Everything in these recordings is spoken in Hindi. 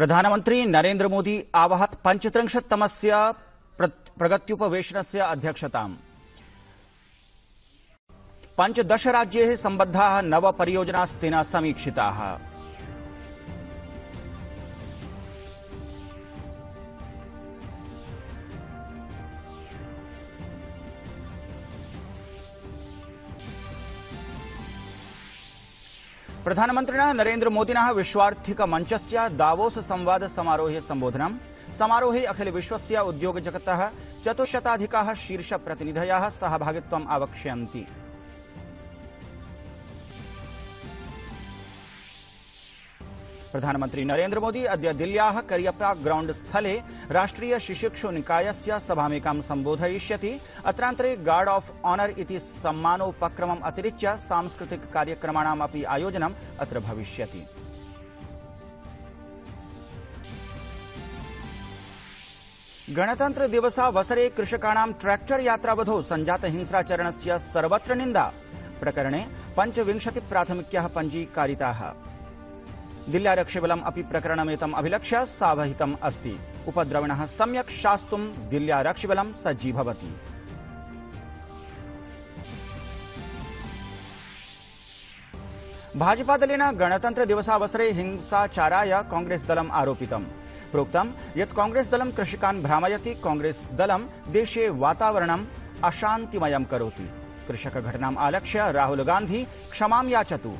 प्रधानमन्त्री नरेन्द्र मोदी आवहत् पञ्चत्रिंशत्तमस्य प्रगत्युपवेशनस्य अध्यक्षता पंचदश राज्य सम्बद्धाः नव परियोजनास्तेन प्रधानमन्त्रिणा नरेन्द्र मोदिनः विश्वार्थिक मञ्चस्य दावोस संवाद समारोहे सम्बोधनम् समारोहे अखिल विश्वस्य उद्योगजगतः चतुश्शताधिकाः शीर्षप्रतिनिधयः सहभागित्वम् आवक्ष्यन्ति प्रधानमन्त्री नरेन्द्र मोदी अद्य दिल्ल्याः करियप्पा ग्राउण्ड स्थले राष्ट्रिय शिशिक्षु निकायस्य सभामेकां सम्बोधयिष्यति। अत्रान्तरे गार्ड ऑफ़ ऑनर इति सम्मानोपक्रमम् अतिरिच्य सांस्कृतिक कार्यक्रमाणामपि आयोजनम् अत्र भविष्यति। गणतन्त्र दिवसावसरे कृषकाणां ट्रैक्टर यात्रावधौ सञ्जात हिंसाचरणस्य सर्वत्र निन्दा। प्रकरणे पञ्चविंशति प्राथमिक्याः पञ्जीकारिताः। दिल्ल्यारक्षिबलम् अपि प्रकरणमेतम् अभिलक्ष्य सावहितम् अस्ति। उपद्रविणः सम्यक् शास्तुं दिल्ल्यारक्षिबलं सज्जीभवति भाजपादलेन गणतन्त्र दिवसावसरे हिंसाचाराय कांग्रेस दलम् आरोपितम्। प्रोक्तं यत् कांग्रेस दलं कृषकान् भ्रामयति, कांग्रेस दलं देशे वातावरणम् अशान्तिमयं करोति। कृषकघटनाम् आलक्ष्य राहुल गान्धी क्षमां याचतु।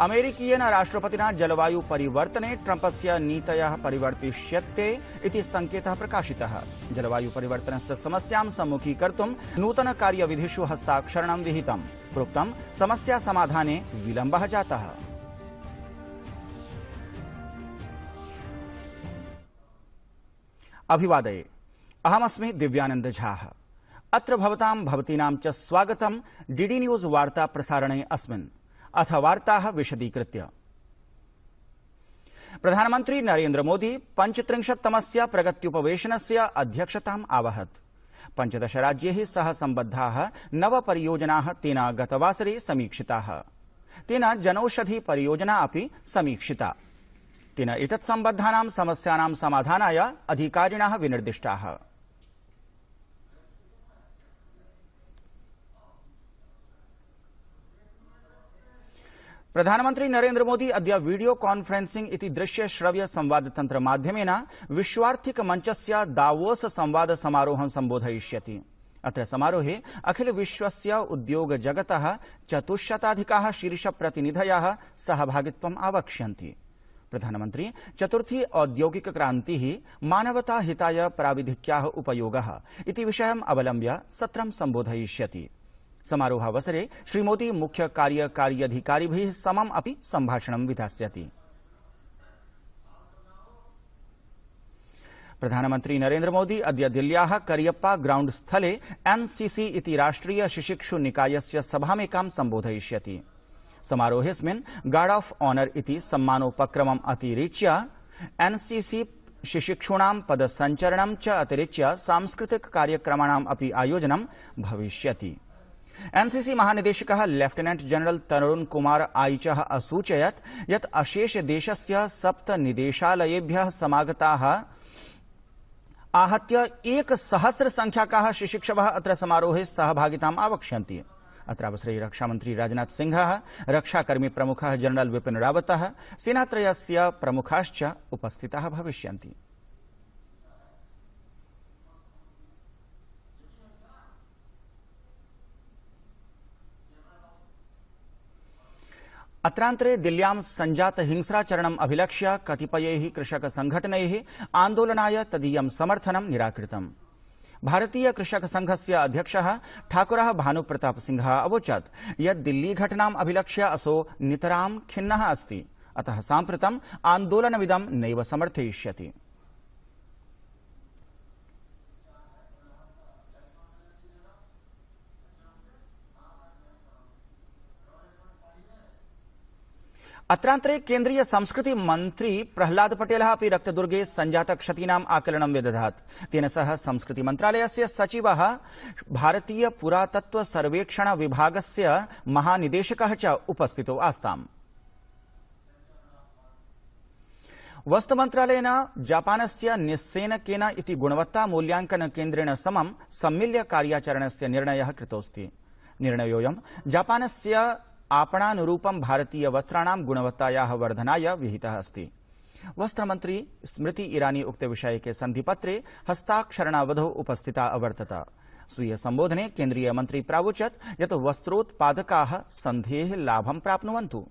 अमेरिकीयेन राष्ट्रपतिना जलवायु परिवर्तने ट्रम्पस्य नीतयः परिवर्तिष्यन्ते इति सङ्केतः प्रकाशितः। जलवायु परिवर्तनस्य समस्यां सम्मुखीकर्तुं नूतन कार्यविधिषु हस्ताक्षरणं विहितम्। प्रोक्तं, समस्या समाधाने विलम्बः जातः। अभिवादये, अहमस्मि दिव्यानन्द झाः। अत्र भवतां च स्वागतं डीडी न्यूज़ वार्ता प्रसारणे अस्मिन्। अथ वार्ताः विशदीकृत्य। प्रधानमन्त्री नरेन्द्र मोदी पञ्चत्रिंशत्तमस्य प्रगत्युपवेशनस्य अध्यक्षताम् आवहत्। पञ्चदश राज्यैः सह सम्बद्धाः नव परियोजनाः तेन गतवासरे समीक्षिताः। तेन जनौषधि परियोजना अपि समीक्षिता। तेन एतत्सम्बद्धानां समस्यानां समाधानाय अधिकारिणः विनिर्दिष्टाः। प्रधानमन्त्री नरेन्द्र मोदी अद्य वीडियो कॉन्फ्रेन्सिंग इति दृश्य श्रव्य संवाद तन्त्र माध्यमेन विश्वार्थिक मञ्चस्य दावोस संवाद समारोहं सम्बोधयिष्यति। अत्र समारोहे अखिल विश्वस्य उद्योग जगतः चतुश्शताधिकाः शीर्ष प्रतिनिधयः सहभागित्वम् आवक्ष्यन्ति। प्रधानमन्त्री चतुर्थी औद्योगिक क्रान्तिः मानवता हिताय प्राविधिक्याः उपयोग इति विषयम् अवलम्ब्य सत्रं सम्बोधयिष्यति। समारोहावसरे श्रीमोदी मुख्य कार्यकार्यधिकारिभिः समम् अपि सम्भाषणं विधास्यति। प्रधानमन्त्री नरेन्द्र मोदी अद्य दिल्ल्याः करियप्पा ग्राउण्ड स्थले एनसीसी इति राष्ट्रिय शिशिक्षु निकायस्य सभामेकां सम्बोधयिष्यति। समारोहेऽस्मिन् गार्ड ऑफ़ ऑनर इति सम्मानोपक्रमम् अतिरिच्य एनसीसी शिशिक्षूणां पदसञ्चरणं च अतिरिच्य सांस्कृतिक कार्यक्रमाणाम् अपि आयोजनं भविष्यति। एनसीसी महानिदेशकः लेफ्टिनेंट जनरल तरुण कुमार आईचः असूचयत् सप्त निदेशालयेभ्यः समागताः आहत्य संख्याकाः शिशिक्षवः अत्र समारोहे सहभागिताम् आवक्ष्यन्ति। अत्रावसरे रक्षामन्त्री राजनाथ सिंहः, रक्षाकर्मी प्रमुखः जनरल विपिन रावतः, सेनात्रयस्य प्रमुखाश्च उपस्थिताः भविष्यन्ति। अत्रान्तरे दिल्ल्यां सञ्जात हिंसाचरणम् अभिलक्ष्य कतिपयैः कृषक सङ्घटनैः आन्दोलनाय तदीयं समर्थनं निराकृतम्। भारतीय कृषक संघस्य अध्यक्षः ठाकुरः भानुप्रताप सिंहः अवोचत् यत् दिल्ली घटनाम् अभिलक्ष्य असौ नितरां खिन्नः अस्ति। अतः साम्प्रतम् आन्दोलनमिदं नैव समर्थयिष्यति। अत्रांतरे केंद्रीय संस्कृति मंत्री प्रहलाद पटेल अभी रक्तदुर्गे क्षतिना आकलन व्यदधात्। तेन सह संस्कृति मंत्रालय सचिव भारतीय पुरातत्व सर्वेक्षण विभाग से महानिदेशक उपस्थित आस्ता वस्त्र मंत्रालय जापान निस्सेनकेन इति गुणवत्ता मूल्यांकन केन्द्रेण समम सम्मिल्य कार्याचरणस्य निर्णय कृतस्त निर्णयोऽयं जापानस्य आपणानुरूपं भारतीय वस्त्राणां गुणवत्तायाः वर्धनाय विहितः अस्ति। वस्त्रमन्त्री स्मृति ईरानी उक्त विषय के संधिपत्रे हस्ताक्षरणावधौ उपस्थिता अवर्तत। स्वीय संबोधने केंद्रीय मंत्री प्रावोचत यत् वस्त्रोत्पादकाः सन्धेः लाभं प्राप्नुवन्तु।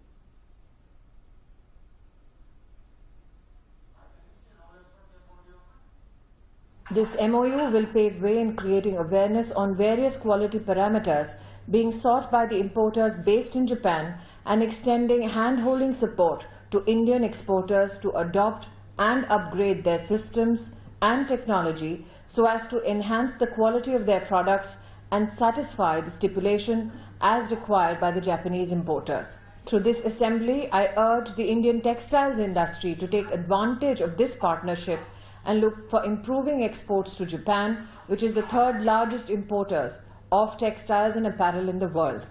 This MOU will pave way in creating awareness on various quality parameters being sought by the importers based in Japan and extending hand-holding support to Indian exporters to adopt and upgrade their systems and technology so as to enhance the quality of their products and satisfy the stipulation as required by the Japanese importers. Through this assembly, I urge the Indian textiles industry to take advantage of this partnership and look for improving exports to Japan, which is the third largest importer of textiles and apparel in the world.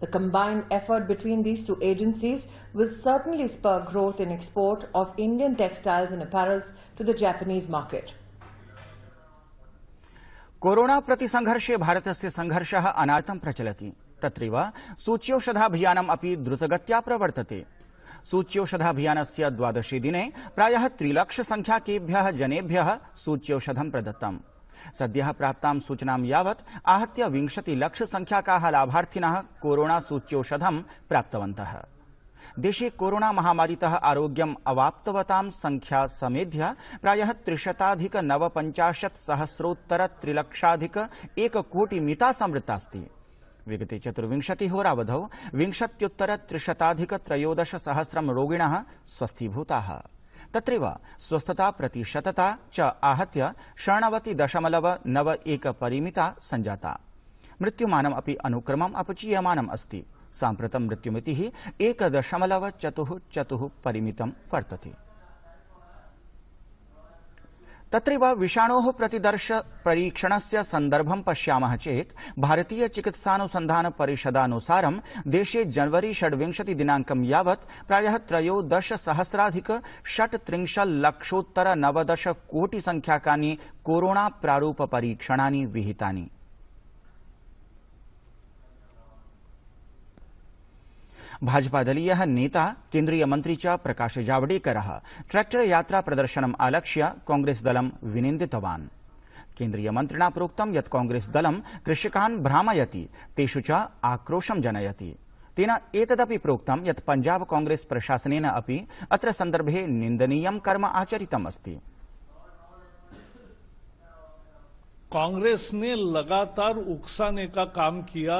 The combined effort between these two agencies will certainly spur growth in export of Indian textiles and apparels to the Japanese market. Corona प्रतिसङ्घर्षे भारतस्य सङ्घर्षः अनातं प्रचलति तत्रैव सूच्यौषधाभियानम् अपि द्रुतगत्या प्रवर्तते सूच्यौषधाभियानस्य द्वादशे दिने प्रायः त्रिलक्ष संख्याकेभ्यः जनेभ्यः सूच्यौषधं प्रदत्तम्। सद्यः प्राप्तां सूचनां यावत् आहत्य विंशति लक्ष संख्याकाः लाभार्थिनः कोरोना सूच्यौषधं प्राप्तवन्तः। देशे कोरोना महामारीतः आरोग्यम् अवाप्तवतां संख्या समेध्य प्रायः त्रिशताधिक नवपञ्चाशत् सहस्रोत्तर त्रिलक्षाधिक एककोटिमिता संवृत्तास्ति। विगते चतुर्विंशति होरावधौ विंशत्युत्तर त्रिशताधिक त्रयोदश सहस्रं रोगिणः स्वस्थीभूताः। तत्रैव स्वस्थता प्रतिशतता च आहत्य षण्णवति दशमलव नव एक परिमिता सञ्जाता। मृत्युमानम् अपि अनुक्रमम् अपचीयमानम् अस्ति। साम्प्रतं मृत्युमितिः एक दशमलव चतुः चतुः परिमितं वर्तते। तत्रैव विषाणोः प्रतिदर्श परीक्षणस्य सन्दर्भं पश्यामः चेत् भारतीय चिकित्सानुसन्धान परिषदानुसारं देशे जनवरी षड्विंशति दिनाङ्कं यावत् प्रायः त्रयोदश सहस्राधिक षट्त्रिंशल्लक्षोत्तर नवदश कोटि संख्याकानि कोरोना प्रारूप परीक्षणानि विहितानि। भाजपादलीयः नेता, केंद्रीय मंत्री च प्रकाश जावडेकरः ट्रैक्टर यात्रा प्रदर्शनम् आलक्ष्य कांग्रेस दलं केंद्रीय मन्त्रिणा प्रोक्तं यत् कांग्रेस दलं कृषकान् भ्रामयति, तेषु च आक्रोशं जनयति। तेन एतदपि प्रोक्तं यत् पञ्जाब कांग्रेस प्रशासनेन अपि अत्र सन्दर्भे निन्दनीयं कर्म आचरितम् अस्ति। कांग्रेस ने लगातार उकसाने का काम किया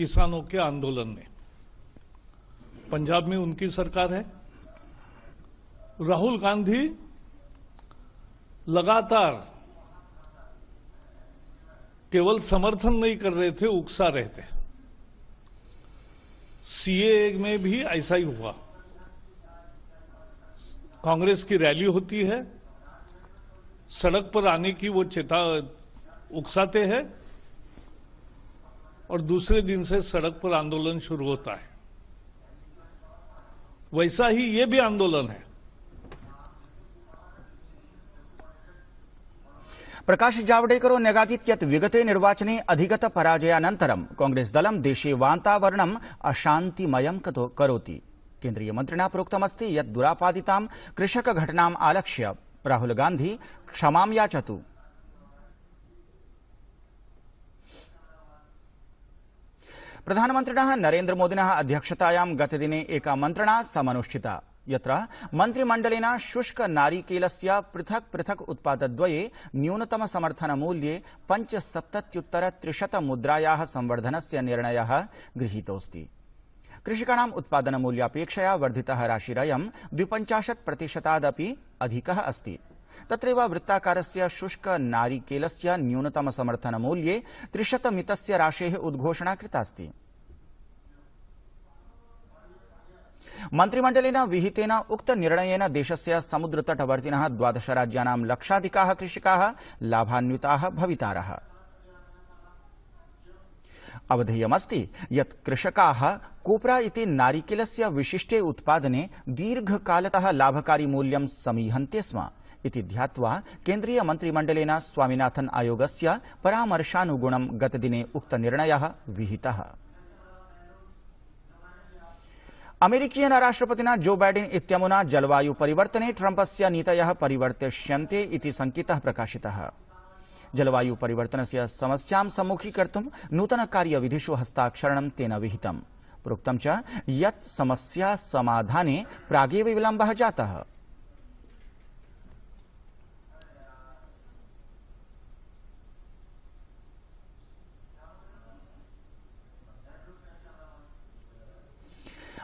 किसानों के आंदोलन में। पंजाब में उनकी सरकार है। राहुल गांधी लगातार केवल समर्थन नहीं कर रहे थे, उकसा रहे थे। सीए में भी ऐसा ही हुआ। कांग्रेस की रैली होती है, सड़क पर आने की वो चेता उकसाते हैं। और दूसरे दिन से सड़क पर आंदोलन शुरू होता है। वैसा ही ये भी आंदोलन है। प्रकाश जावडेकरो न्यगादीत् यत् विगते निर्वाचने अधिगत कांग्रेस दलं देशे अशान्तिमयं करोति। केंद्रीय मन्त्रिणा प्रोक्तमस्ति यत् दुरापादितां कृषक घटनाम् आलक्ष्य। राहुल गान्धी क्षमां याचतु। प्रधानमन्त्रिणः नरेन्द्रमोदिनः अध्यक्षतायां गतदिने एका मन्त्रणा समनुष्ठिता। यत्र मन्त्रिमण्डलेन शुष्क नारिकेलस्य पृथक् पृथक् उत्पादद्वये न्यूनतम समर्थन मूल्ये पञ्चसप्तत्युत्तर त्रिशत मुद्रायाः संवर्धनस्य निर्णयः गृहीतोऽस्ति। कृषकाणाम् उत्पादन मूल्यापेक्षया वर्धितः राशिरयं द्विपञ्चाशत् प्रतिशतादपि अधिकः अस्ति। तत्रैव वृत्ताकारस्य शुष्क नारिकेलस्य न्यूनतम समर्थन मूल्ये त्रिशतमितस्य राशेः उद्घोषणा कृतास्ति। मन्त्रिमण्डलेन विहितेन उक्त निर्णयेन देशस्य समुद्रतटवर्तिनः द्वादश राज्यानां लक्षाधिकाः कृषकाः लाभान्विताः भवितारः। अवधेयमस्ति यत् कृषकाः कोपरा इति नारिकेलस्य विशिष्टे उत्पादने दीर्घकालतः लाभकारी मूल्यं समीहन्ते स्म। इति ध्यात्वा केंद्रीय मन्त्रिमण्डलेन स्वामिनाथन आयोगस्य परामर्शानुगुणं गतदिने उक्तनिर्णयः विहितः। अमेरिकीयेन राष्ट्रपतिना जो बाइडेन इत्यमुना जलवायु परिवर्तने ट्रम्पस्य नीतयः परिवर्तिष्यन्ते इति संकेतः प्रकाशितः। जलवायु परिवर्तनस्य समस्यां सम्मुखीकर्तुं नूतन कार्यविधिषु हस्ताक्षरणं तेन विहितम्। प्रोक्तं च यत् समस्या समाधाने प्रागेव विलम्बः जातः।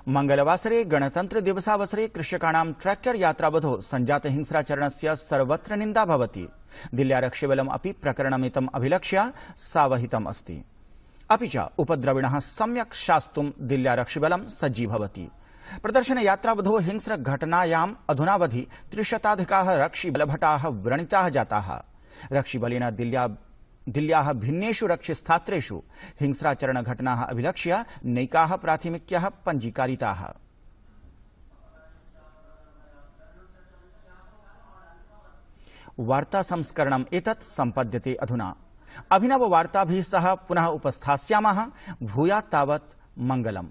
मंगलवासरे गणतन्त्र दिवसावसरे कृषकाणां ट्रैक्टर यात्रावधौ संजात हिंसाचरणस्य सर्वत्र निन्दा भवति। दिल्ल्यारक्षिबलम् अपि प्रकरणमिदम् अभिलक्ष्य सावहितम् अस्ति। अपि च उपद्रविणः दिल्ल्यारक्षिबलं सज्जीभवति प्रदर्शन यात्रावधौ हिंस्र घटनायाम् अधुनावधि त्रिशताधिकाः रक्षिबलभटाः व्रणिताः जाताः। रक्षिबलेन दिल्ल्या दिल्ल्याः भिन्नेषु रक्षिस्थात्रेषु हिंसाचरण घटनाः अभिलक्ष्य नैकाः प्राथमिक्यः पञ्जीकारिताः। वार्ता संस्करणम् एतत् सम्पद्यते अधुना। अभिनव वार्ताभिः सह पुनः उपस्थास्यामः भूयात् तावत् मङ्गलम्।